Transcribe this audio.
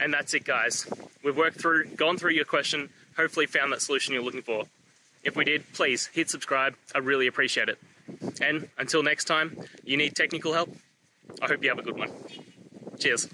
And that's it, guys. We've worked through, gone through your question, hopefully found that solution you're looking for. If we did, please hit subscribe. I really appreciate it. And until next time, you need technical help? I hope you have a good one. Cheers.